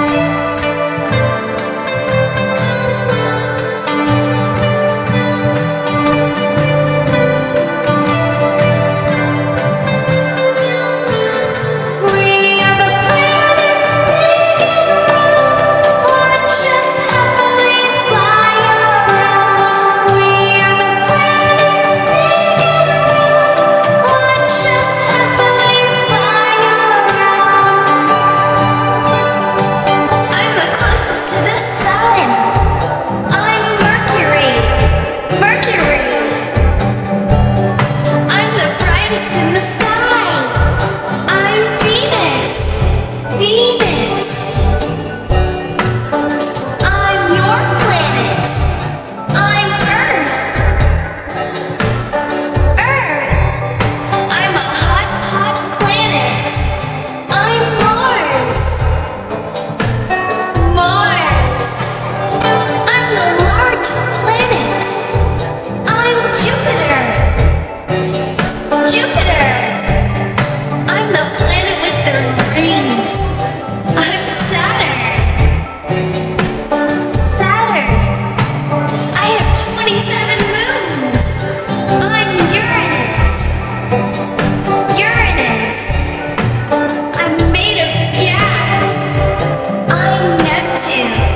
We two.